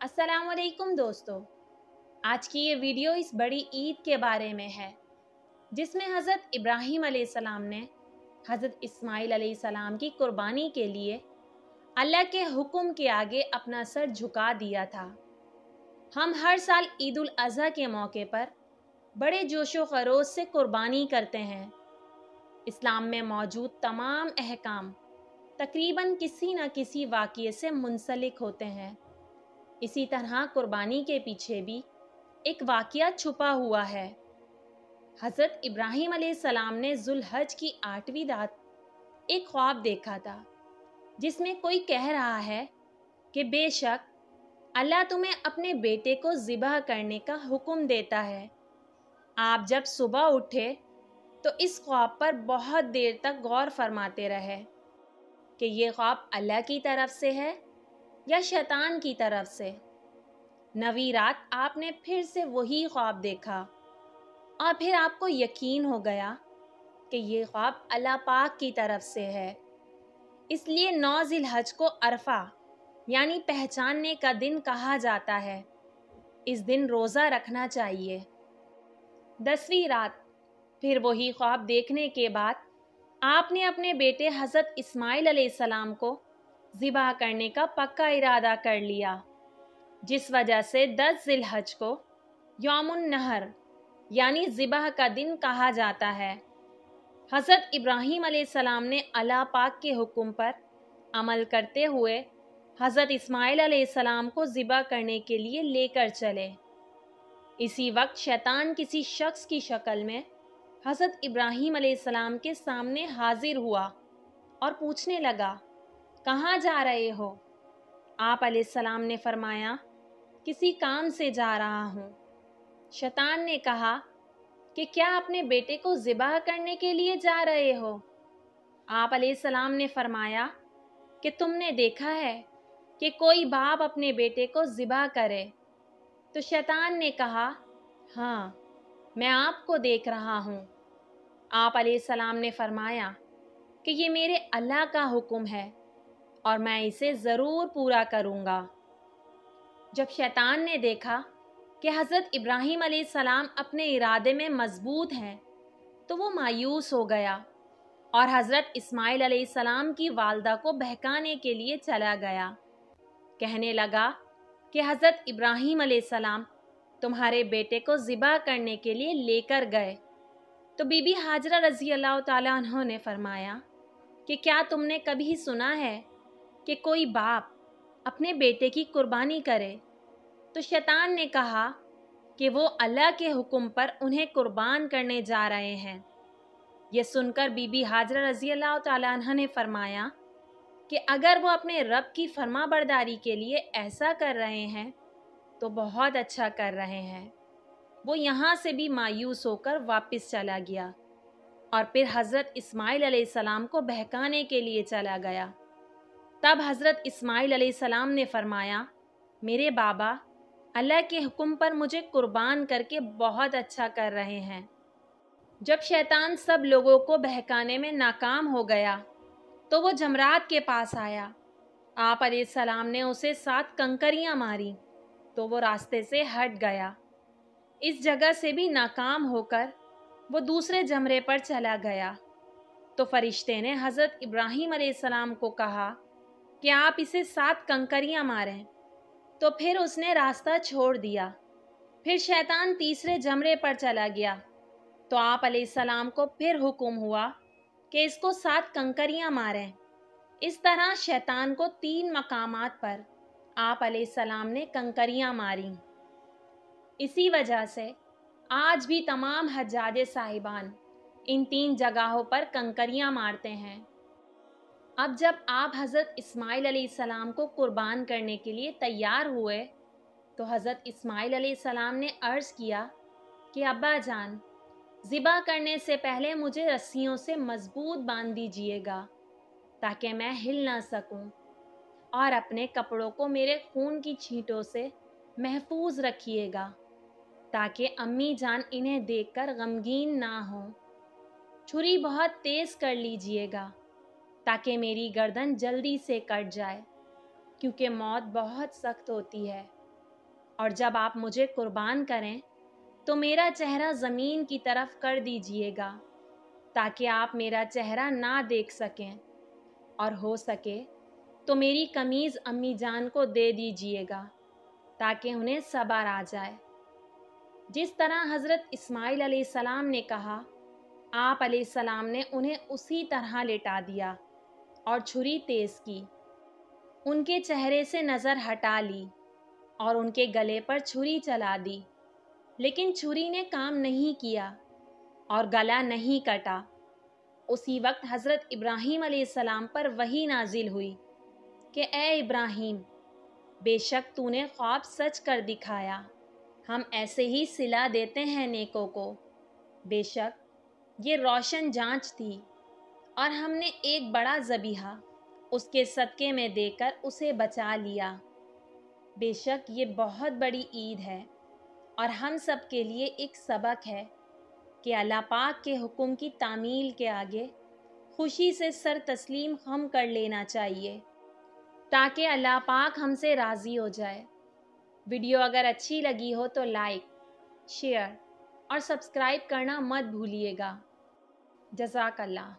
अस्सलाम वालेकुम दोस्तों। आज की ये वीडियो इस बड़ी ईद के बारे में है, जिसमें हज़रत इब्राहीम सलाम ने हज़रत इस्माईल की कुर्बानी के लिए अल्लाह के हुक्म के आगे अपना सर झुका दिया था। हम हर साल ईद उल अज़हा के मौके पर बड़े जोशो खरोश से कुर्बानी करते हैं। इस्लाम में मौजूद तमाम अहकाम तकरीबन किसी न किसी वाक़े से मुंसलिक होते हैं। इसी तरह कुर्बानी के पीछे भी एक वाक़ छुपा हुआ है। हज़रत इब्राहीम सलाम ने जुलहज की आठवीं रात एक ख्वाब देखा था, जिसमें कोई कह रहा है कि बेशक अल्लाह तुम्हें अपने बेटे को ज़िबह करने का हुक्म देता है। आप जब सुबह उठे तो इस ख्वाब पर बहुत देर तक गौर फरमाते रहे। कि ये ख्वाब अल्लाह की तरफ़ से है या शैतान की तरफ़ से? नवी रात आपने फिर से वही ख्वाब देखा और फिर आपको यकीन हो गया कि ये ख्वाब अल्लाह पाक की तरफ़ से है। इसलिए नौ हज को अरफा, यानी पहचानने का दिन कहा जाता है। इस दिन रोज़ा रखना चाहिए। दसवीं रात, फिर वही ख्वाब देखने के बाद आपने अपने बेटे हज़रत इस्माइल सलाम को ज़िबा करने का पक्का इरादा कर लिया, जिस वजह से दस जिलहज को यौमुन नहर, यानी ज़िबा का दिन कहा जाता है। हज़रत इब्राहीम सलाम ने अल्लाह पाक के हुक्म पर अमल करते हुए हज़रत इस्माइल सलाम को ज़िबा करने के लिए लेकर चले। इसी वक्त शैतान किसी शख्स की शक्ल में हज़रत इब्राहीम सलाम के सामने हाजिर हुआ और पूछने लगा, कहाँ जा रहे हो? आप सलाम ने फरमाया, किसी काम से जा रहा हूँ। शैतान ने कहा, कि क्या अपने बेटे को ज़िबा करने के लिए जा रहे हो? आप सलाम ने फरमाया, कि तुमने देखा है कि कोई बाप अपने बेटे को ज़िबा करे। तो शैतान ने कहा हाँ मैं आपको देख रहा हूँ। आप सलाम ने फरमाया कि ये मेरे अल्लाह का हुक्म है और मैं इसे ज़रूर पूरा करूँगा। जब शैतान ने देखा कि हज़रत इब्राहीम सलाम अपने इरादे में मज़बूत हैं तो वो मायूस हो गया और हज़रत इस्माइल सलाम की वालदा को बहकाने के लिए चला गया। कहने लगा कि हज़रत इब्राहीम सलाम तुम्हारे बेटे को ज़िबा करने के लिए लेकर गए। तो बीबी हाजरा रज़ी अल्लाह तहों ने फरमाया कि क्या तुमने कभी सुना है कि कोई बाप अपने बेटे की कुर्बानी करे? तो शैतान ने कहा कि वो अल्लाह के हुक्म पर उन्हें कुर्बान करने जा रहे हैं। यह सुनकर बीबी हाजरा रज़ी अल्लाह तह ने फरमाया कि अगर वो अपने रब की फर्मा बरदारी के लिए ऐसा कर रहे हैं तो बहुत अच्छा कर रहे हैं। वो यहाँ से भी मायूस होकर वापस चला गया और फिर हज़रत इस्माइल सलाम को बहकाने के लिए चला गया। तब हज़रत इस्माइल सलाम ने फरमाया, मेरे बाबा, अल्लाह के हुक्म पर मुझे कुर्बान करके बहुत अच्छा कर रहे हैं। जब शैतान सब लोगों को बहकाने में नाकाम हो गया तो वो जमरात के पास आया। आप सलाम ने उसे सात कंकरियाँ मारी तो वो रास्ते से हट गया। इस जगह से भी नाकाम होकर वो दूसरे जमरे पर चला गया। तो फरिश्ते ने हज़रत इब्राहिम सलाम को कहा कि आप इसे सात कंकरियाँ मारें। तो फिर उसने रास्ता छोड़ दिया। फिर शैतान तीसरे जमरे पर चला गया। तो आप सलाम को फिर हुक्म हुआ कि इसको सात कंकरियाँ मारें। इस तरह शैतान को तीन मकामात पर आप सलाम ने कंकरियाँ मारी। इसी वजह से आज भी तमाम हजाज साहिबान इन तीन जगहों पर कंकरियाँ मारते हैं। अब जब आप हज़रत इस्माइल सलाम को कुर्बान करने के लिए तैयार हुए तो हज़रत इस्माइल सलाम ने अर्ज़ किया कि, अब्बा जान, ज़िबा करने से पहले मुझे रस्सियों से मज़बूत बाँध दीजिएगा, ताकि मैं हिल ना सकूँ और अपने कपड़ों को मेरे खून की छींटों से महफूज रखिएगा। ताकि अम्मी जान इन्हें देखकर गमगीन ना हो। छुरी बहुत तेज़ कर लीजिएगा, ताकि मेरी गर्दन जल्दी से कट जाए, क्योंकि मौत बहुत सख्त होती है। और जब आप मुझे कुर्बान करें तो मेरा चेहरा ज़मीन की तरफ़ कर दीजिएगा, ताकि आप मेरा चेहरा ना देख सकें। और हो सके तो मेरी कमीज़ अम्मी जान को दे दीजिएगा, ताकि उन्हें सबर आ जाए। जिस तरह हज़रत इस्माइल सलाम ने कहा, आप सलाम ने उन्हें उसी तरह लेटा दिया और छुरी तेज़ की। उनके चेहरे से नज़र हटा ली और उनके गले पर छुरी चला दी। लेकिन छुरी ने काम नहीं किया और गला नहीं कटा। उसी वक्त हज़रत इब्राहीम सलाम पर वही नाजिल हुई कि, ए इब्राहिम, बेशक तूने ख्वाब सच कर दिखाया हम ऐसे ही सिला देते हैं नेकों को। बेशक, ये रोशन जाँच थी और हमने एक बड़ा जबीहा उसके सदक़े में देकर उसे बचा लिया। बेशक, ये बहुत बड़ी ईद है और हम सब के लिए एक सबक है कि अल्लाह पाक के हुक्म की तामील के आगे खुशी से सर तस्लीम हम कर लेना चाहिए, ताकि अल्लाह पाक हमसे राज़ी हो जाए। वीडियो अगर अच्छी लगी हो तो लाइक, शेयर और सब्सक्राइब करना मत भूलिएगा। जजाक अल्लाह